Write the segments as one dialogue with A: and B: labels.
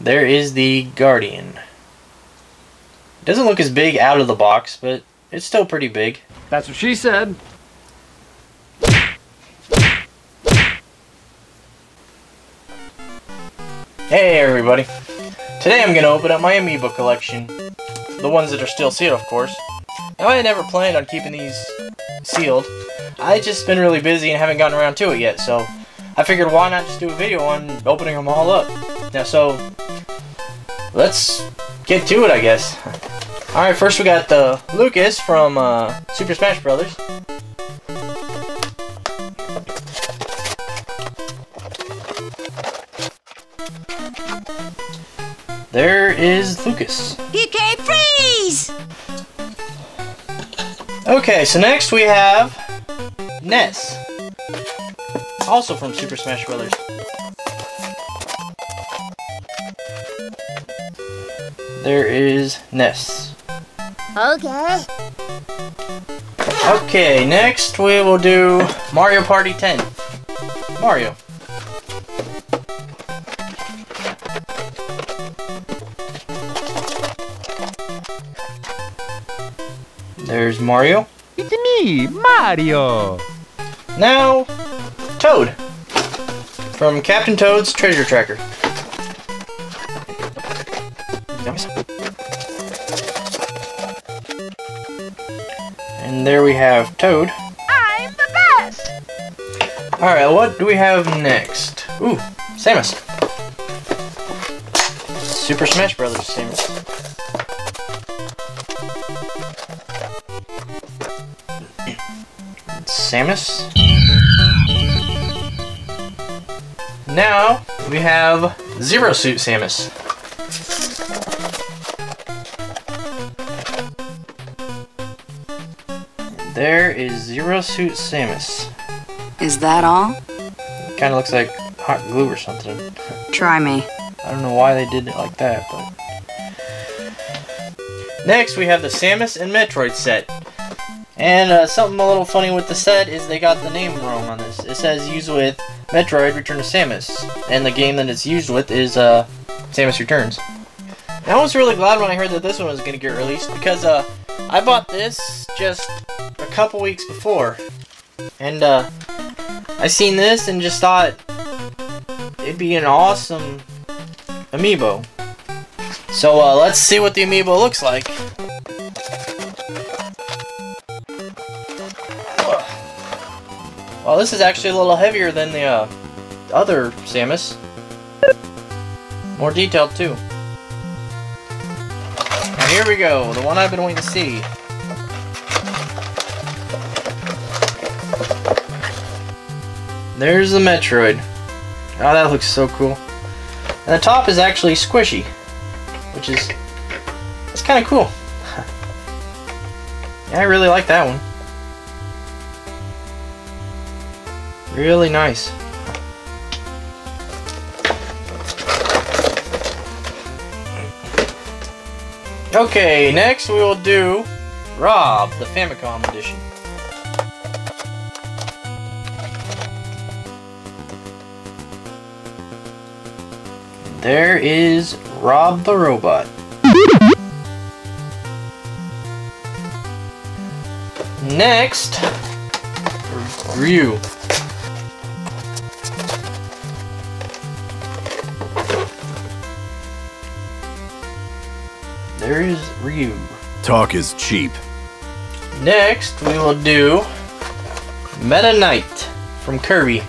A: there is the Guardian. Doesn't look as big out of the box, but it's still pretty big.
B: That's what she said.
A: Hey everybody! Today I'm going to open up my amiibo collection. The ones that are still sealed, of course. Now I had never planned on keeping these sealed. I just been really busy and haven't gotten around to it yet, so I figured why not just do a video on opening them all up. Now so, let's get to it I guess. Alright, first we got the Lucas from uh, Super Smash Brothers. There is Lucas.
C: PK freeze!
A: Okay, so next we have Ness. Also from Super Smash Brothers. There is Ness.
C: Okay.
A: Okay, next we will do Mario Party 10. Mario. There's Mario.
D: It's me, Mario.
A: Now, Toad. From Captain Toad's Treasure Tracker. There we have Toad.
C: I'm the best!
A: Alright, what do we have next? Ooh, Samus. Super Smash Brothers Samus. Samus. Now, we have Zero Suit Samus. Is Suit Samus.
E: Is that all?
A: Kind of looks like hot glue or something.
E: Try me.
A: I don't know why they did it like that, but... Next, we have the Samus and Metroid set. And uh, something a little funny with the set is they got the name wrong on this. It says used with Metroid Return to Samus. And the game that it's used with is uh, Samus Returns. And I was really glad when I heard that this one was going to get released because uh, I bought this just couple weeks before. And uh, I seen this and just thought it'd be an awesome amiibo. So uh, let's see what the amiibo looks like. Well, this is actually a little heavier than the uh, other Samus. More detailed too. And here we go, the one I've been waiting to see. There's the Metroid. Oh, that looks so cool. And the top is actually squishy, which is it's kind of cool. yeah, I really like that one. Really nice. Okay, next we will do Rob, the Famicom edition. There is Rob the Robot. Next, Ryu. There is Ryu.
F: Talk is cheap.
A: Next, we will do Meta Knight from Kirby.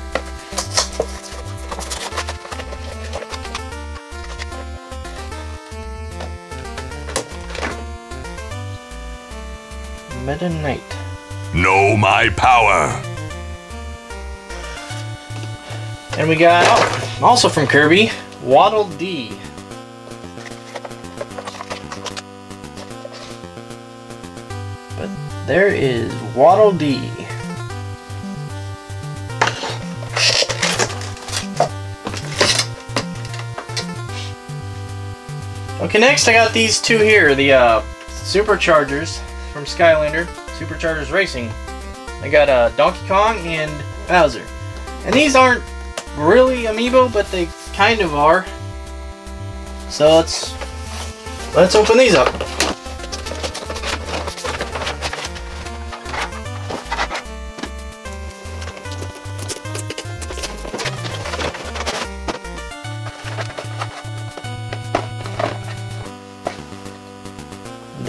A: Meta Knight.
F: Know my power.
A: And we got, oh, also from Kirby, Waddle Dee. But there is Waddle Dee. Okay, next I got these two here, the uh, Superchargers from Skylander, Superchargers Racing. I got uh, Donkey Kong and Bowser. And these aren't really amiibo, but they kind of are. So let's let's open these up.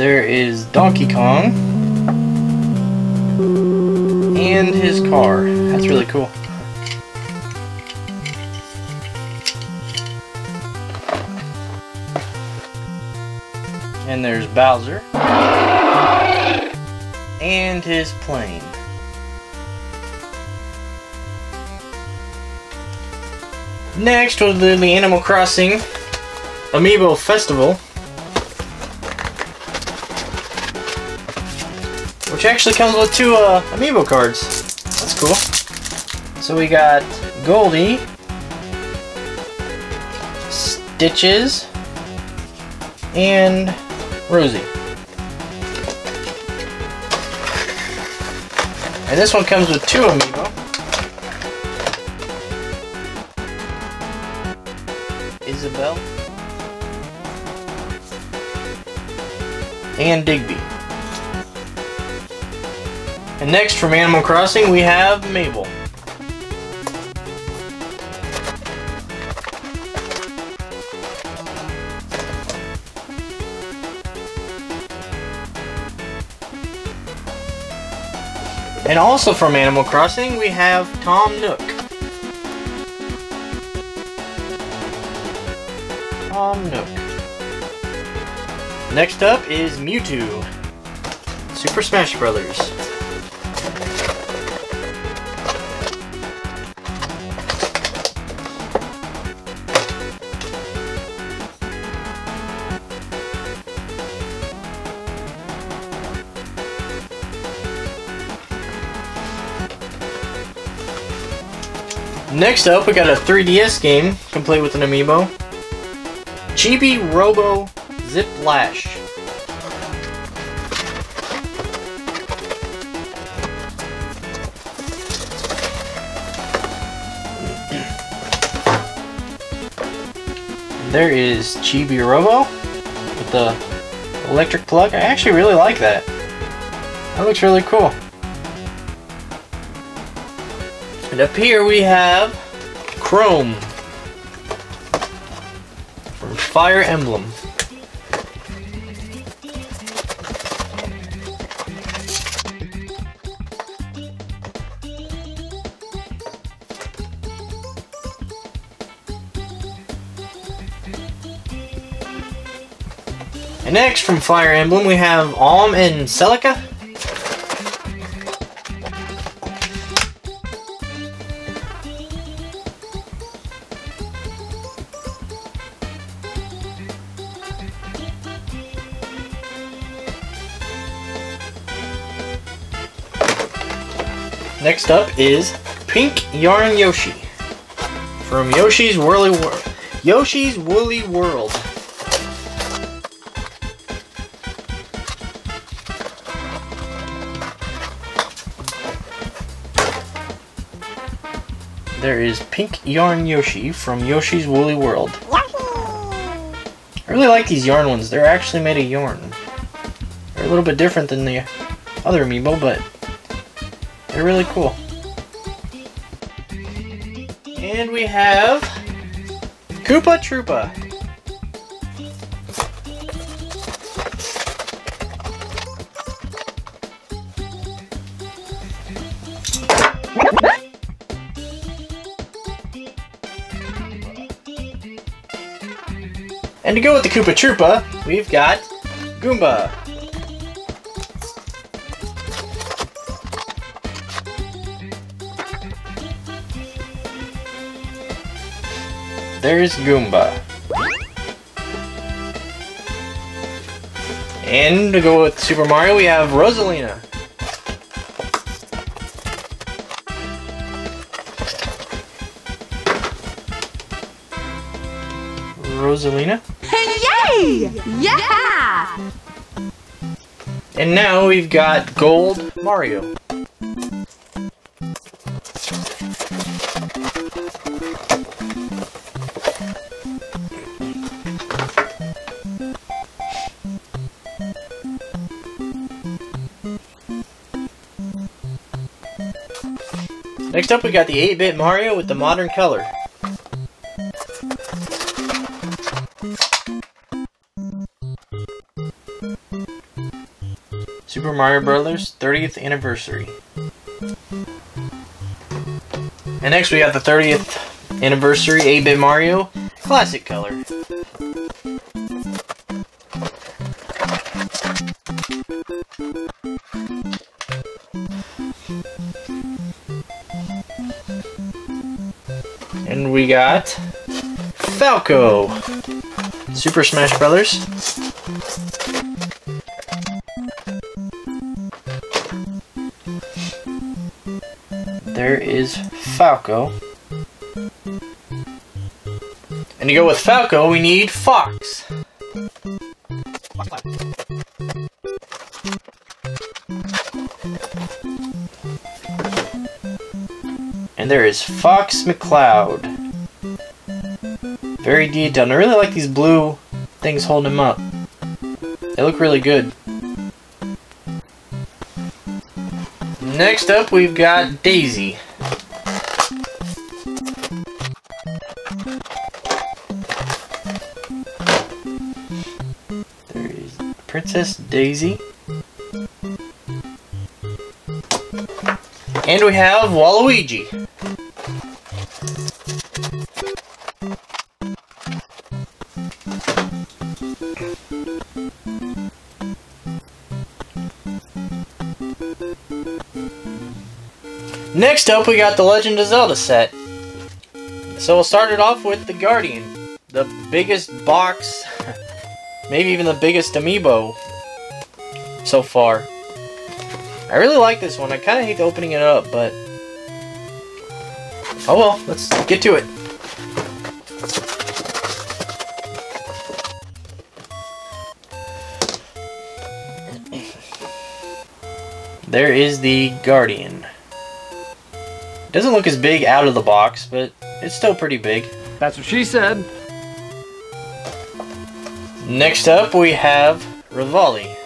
A: There is Donkey Kong and his car. That's really cool. And there's Bowser. And his plane. Next was the, Animal Crossing Amiibo Festival. Which actually comes with two uh, Amiibo cards. That's cool. So we got Goldie, Stitches, and Rosie. And this one comes with two amiibo. Isabelle. And Digby. And next from Animal Crossing we have Mabel. And also from Animal Crossing, we have Tom Nook. Tom Nook. Next up is Mewtwo. Super Smash Brothers. Next up, we got a 3DS game, complete with an amiibo. Chibi Robo Zip Lash. There is Chibi Robo with the electric plug. I actually really like that. That looks really cool. And up here we have Chrom from Fire Emblem. And next from Fire Emblem we have Alm and Celica. Next up is Pink Yarn Yoshi from Yoshi's Woolly World. Yoshi's Woolly World. There is Pink Yarn Yoshi from Yoshi's Woolly World. I really like these yarn ones. They're actually made of yarn. They're a little bit different than the other amiibo, but they're really cool. And we have Koopa Troopa. And to go with the Koopa Troopa, we've got Goomba. There's Goomba. And to go with Super Mario, we have Rosalina. Rosalina.
C: Yay! Yeah!
A: And now we've got Gold Mario. Next up, we got the 8-bit Mario with the modern color. Super Mario Brothers 30th anniversary. And next we got the 30th anniversary 8-bit Mario classic color. We got Falco. Super Smash Brothers. There is Falco. And to go with Falco, we need Fox. And there is Fox McCloud. Very detailed. I really like these blue things holding him up. They look really good. Next up, we've got Daisy. There is Princess Daisy. And we have Waluigi. Next up, we got the Legend of Zelda set. So we'll start it off with the Guardian. The biggest box, maybe even the biggest amiibo so far. I really like this one. I kind of hate opening it up, but... Oh well, let's get to it. There is the Guardian. Doesn't look as big out of the box, but it's still pretty big.
D: That's what she said.
A: Next up, we have Revali.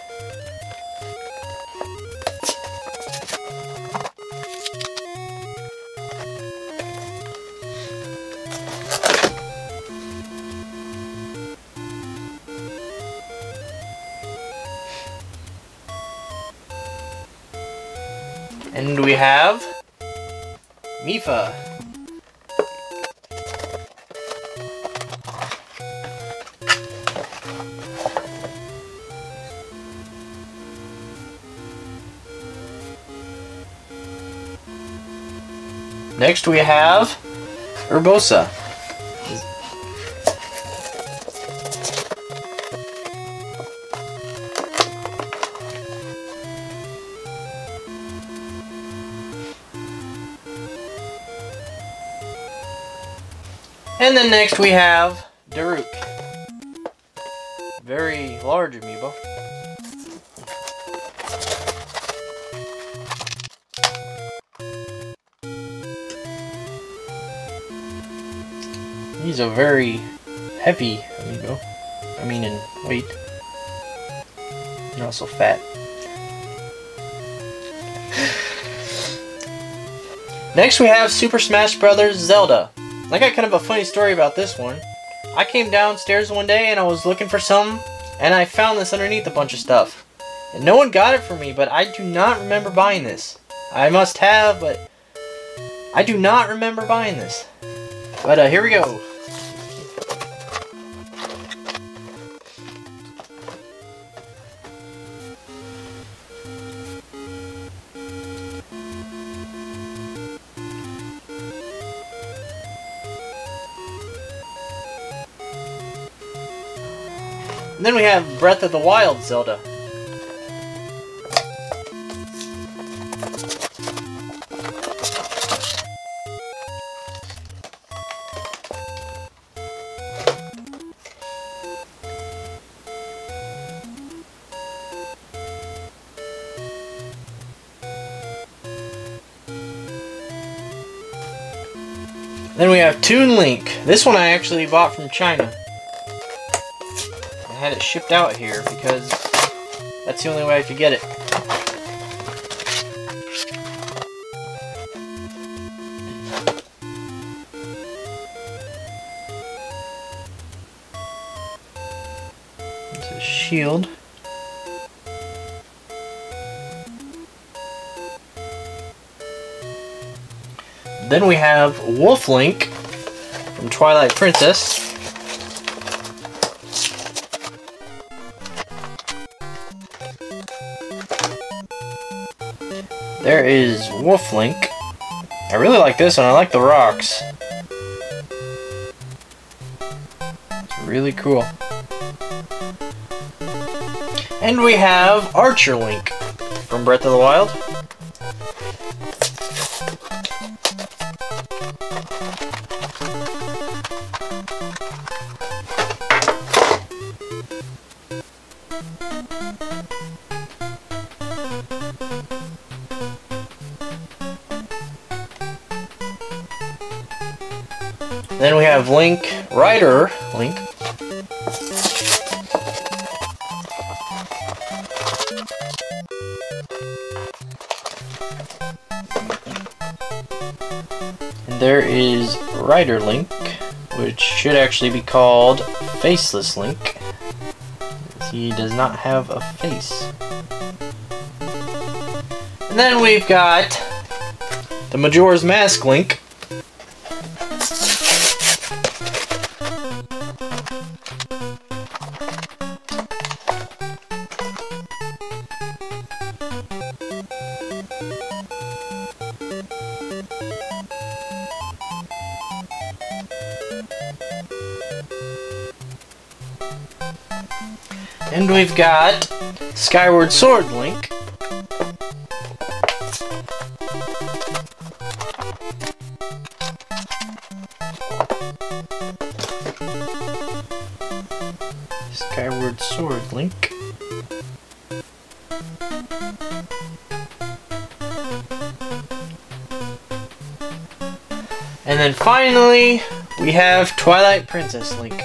A: And we have Mipha. Next we have Urbosa. And then next we have Daruk. Very large amiibo. He's a very heavy amiibo. I mean in weight. Not so fat. Next we have Super Smash Bros. Zelda. I got kind of a funny story about this one. I came downstairs one day and I was looking for some, and I found this underneath a bunch of stuff. And no one got it for me, but I do not remember buying this. I must have, but I do not remember buying this. But uh, here we go. Then we have Breath of the Wild Zelda. Then we have Toon Link. This one I actually bought from China had it shipped out here because that's the only way I could get it. It's a shield. Then we have Wolf Link from Twilight Princess. There is Wolf Link. I really like this one. I like the rocks. It's really cool. And we have Archer Link from Breath of the Wild. Then we have Link, Rider Link. And there is Rider Link, which should actually be called Faceless Link. He does not have a face. And then we've got the Majora's Mask Link. We've got Skyward Sword Link. Skyward Sword Link. And then finally, we have Twilight Princess Link.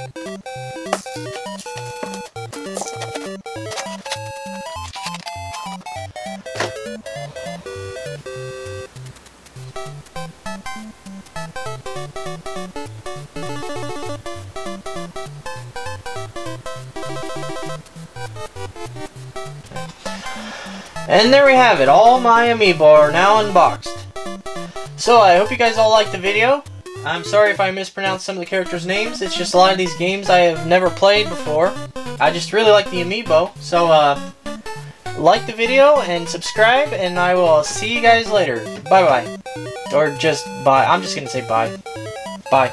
A: And there we have it, all my amiibo are now unboxed. So I hope you guys all liked the video. I'm sorry if I mispronounced some of the characters' names, it's just a lot of these games I have never played before. I just really like the amiibo, so uh, like the video and subscribe, and I will see you guys later. Bye bye. Or just bye. I'm just gonna say bye. Bye.